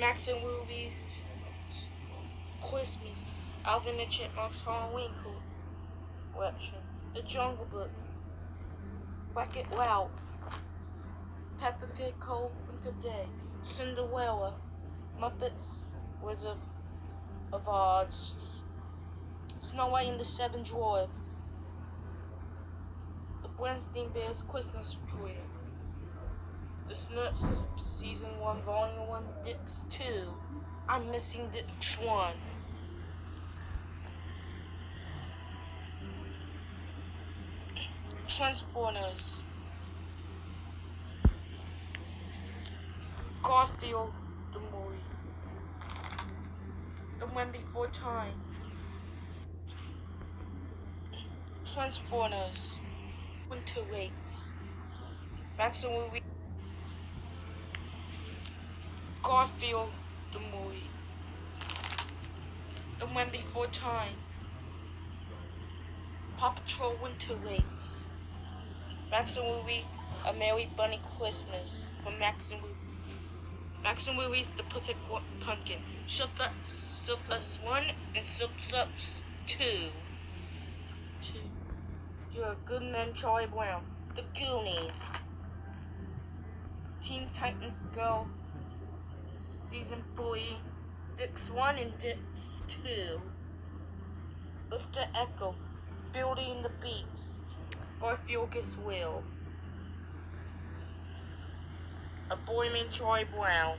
Max and Ruby, Christmas, Alvin and the Chipmunks Halloween collection, The Jungle Book, Wreck-It Ralph, Peppa Pig Cold Winter Day, Cinderella, Muppets Wizard of Oz, Snow White and the Seven Dwarfs, The Berenstain Bears Christmas Tree, The Snurks Season 1, Volume 1, Dix 2. I'm missing Dix 1. Transformers. Garfield the movie. The One Before Time. Transformers. Winter Lakes. Maximum movie. Garfield the movie. The One Before Time. Paw Patrol Winter Lakes. and movie. A Merry Bunny Christmas from Maximum Maximum movies The Perfect Pumpkin. Surplus, Surplus 1 and Surplus 2. 2. You're a good man, Charlie Brown. The Goonies. Teen Titans Go. 3. Dix 1 and Dix 2. Mr. Echo. Building the Beast. Garfield gets will. A boy named Troy Brown.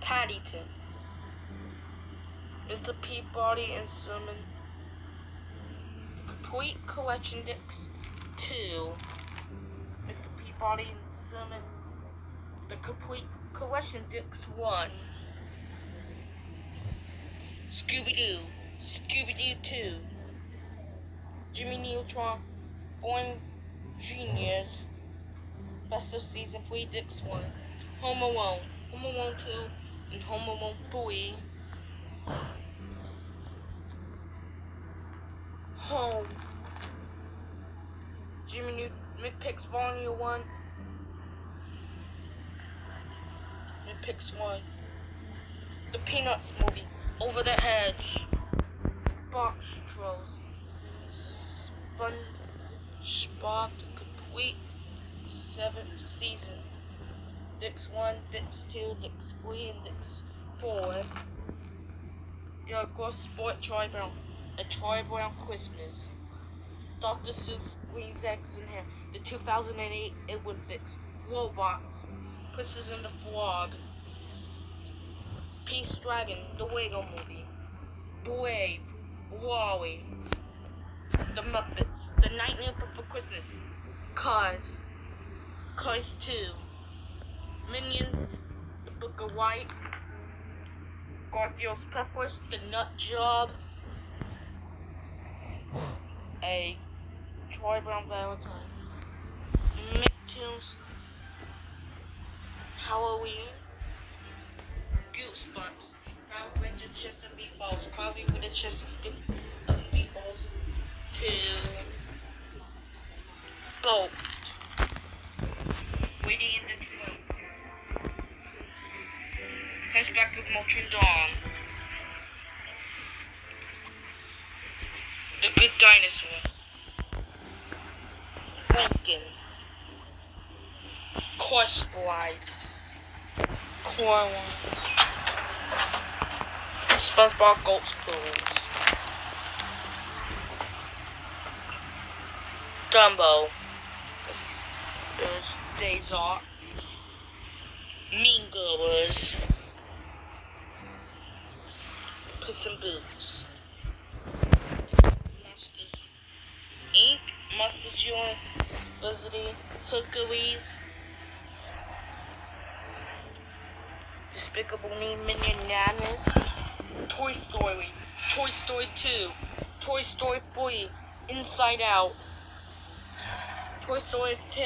Paddington. Mr. Peabody and Sherman. Complete Collection Dix 2. Mr. Peabody and Sherman. The Complete Collection Dix 1. Scooby Doo. Scooby Doo 2. Jimmy Neutron. Going Genius. Best of Season 3, Dix 1. Home Alone. Home Alone 2 and Home Alone 3. Home. Jimmy New McPix Volume 1. McPix 1. The Peanuts movie. Over the Hedge. Box Trolls. SpongeBob the Complete seventh season. Dix 1, Dix 2, Dix 3, and Dix 4. Your Gross Sport Troy Brown. A Troy Brown Christmas. Dr. Seuss Green's Eggs in Here. The 2008 Olympics. Robots. Princess and the Frog. Peace Dragon. The Lego Movie. Brave. WALL-E. The Muppets. The Nightmare Before Christmas. Cars. Cars 2, Minions, The Book of White, Garfield's Preface, The Nut Job, a Troy Brown Valentine, Nicktoons, Halloween, Goosebumps, Power Rangers Chest and Meatballs, Carly with a chest of meatballs, to Bolt. Waiting in the room. Hunchback of Notre Dame. The Good Dinosaur. Lincoln. Corpse Bride. Corwin. SpongeBob Gulch Pools. Dumbo. There's Days Off. Mean Girls. Puss in Boots. Monsters Inc. Monsters University. Hookeries. Despicable Me Minion Madness. Toy Story. Toy Story 2. Toy Story 3. Inside Out. Toy Story 2.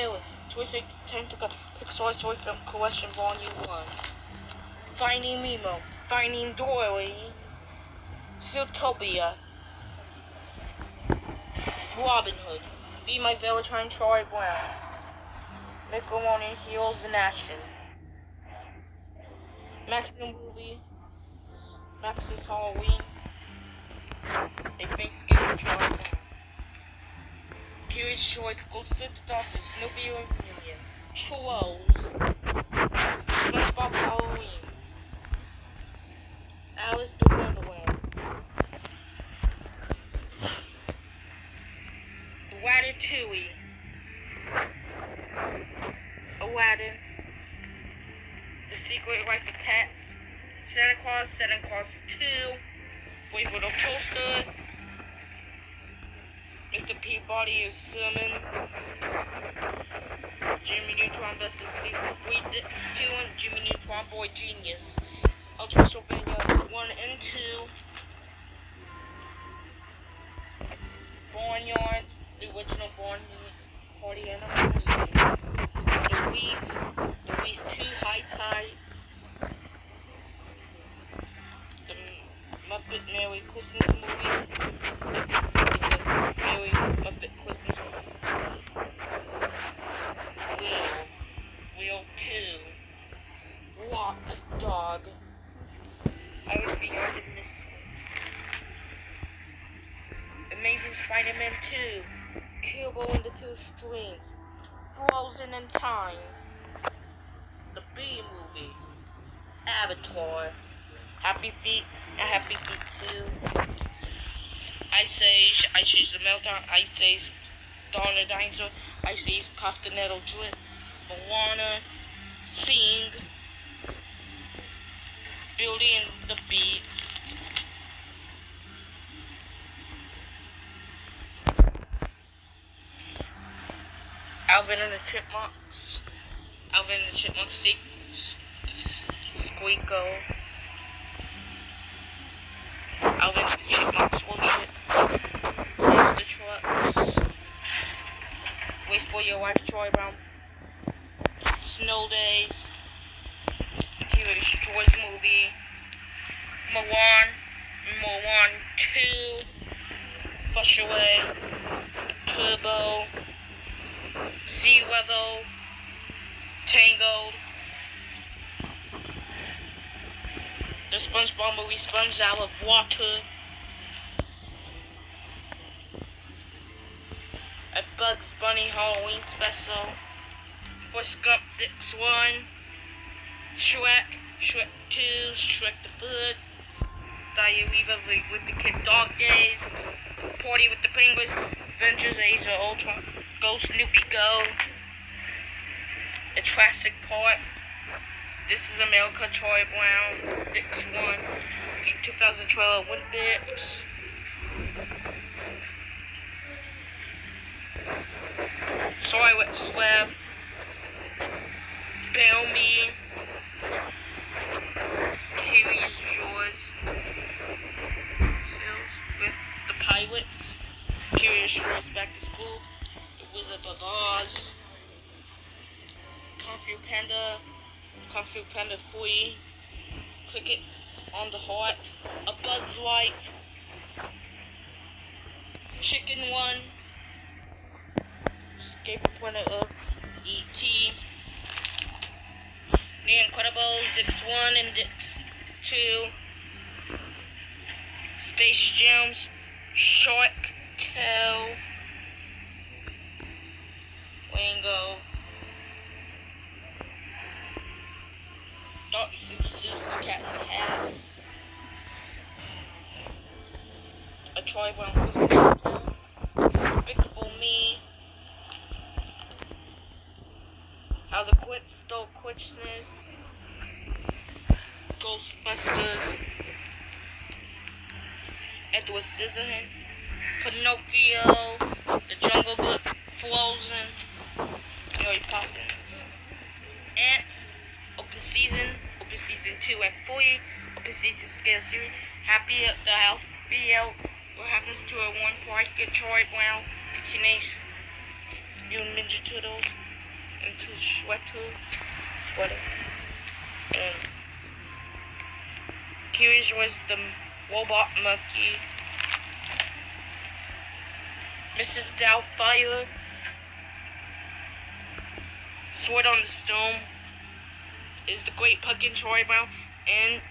Toy Story Tentacle Pixar Story Film Collection Volume 1. Finding Nemo. Finding Dory. Zootopia. Robin Hood. Be My Valentine Charlie Brown. Macaroni Heels in Action. Maximum movie. Max's Halloween. A Thanksgiving Troy Curious Choice Goes to the Doctor Snoopy Reunion. Trolls. SpongeBob Halloween. Alice the Wonderland. Ratatouille. Aladdin. The Secret Life of Pets. Santa Claus, Santa Claus 2. Wait for the toaster. Mr. Peabody is Sherman. Jimmy Neutron. We did 2 and Jimmy Neutron Boy Genius. Ultra Sylvania 1 and 2. Barnyard, the original Barn Party Animals. The Weeds, The Weeds 2 High Tide. The Muppet Merry Christmas movie. It's a Merry Muppet Christmas movie. Wheel. Wheel 2. Lock Dog. I was beyond in this. Amazing Spider-Man 2. Kubo and the Two Strings. Frozen in Time. The B movie. Avatar. Happy Feet and Happy Feet 2. Ice Age, Ice Age the Meltdown, Ice Age Dawn of Dinosaur, Ice Age Continental Drift, Moana, Sing, and the Beast. Alvin and the Chipmunks. Alvin and the Chipmunks Squeako. And the Chipmunks worship. Monster Trucks. Waste for your wife, Troy Brown. Snow Days. Hero Destroys movie. Mulan. Mulan 2. Flush Away. Turbo. Sea Weather. Tangled. The SpongeBob movie Sponge Out of Water. A Bugs Bunny Halloween special. Forrest Gump Dix 1. Shrek. Shrek 2. Shrek the Third. Diary of a Wimpy Kid Dog Days. Party with the Penguins. Avengers Age of Ultron. Go Snoopy Go. A Jurassic Park. This is America, Troy Brown, Dix 1, 2012 Olympics. Soy Whips Web, Bambi, Curious Shores, Sales with the Pirates, Curious Shores Back to School, The Wizard of Oz, Kung Fu Panda, Kung Fu Panda 3, Cricket on the Heart, A Bug's Life, Chicken One, Escape Planet of E.T., The Incredibles, Dix 1 and Dix 2, Space Gems, Shark Tale, Despicable Me, How the Quit Stole Christmas, Ghostbusters, Edward Scissorhands, Pinocchio, The Jungle Book, Frozen, Mary Poppins, Ants, Open Season, Open Season 2 and 3, Open Season Scale Series, Happy at the House, BL, What Happens to a One Park, Get Troy Brown, Teenage Mutant Ninja Turtles, Into Sweater, Sweater, and Curious was the Robot Monkey, Mrs. Doubtfire, Sword on the Stone, is the Great Pumpkin Troy Brown, And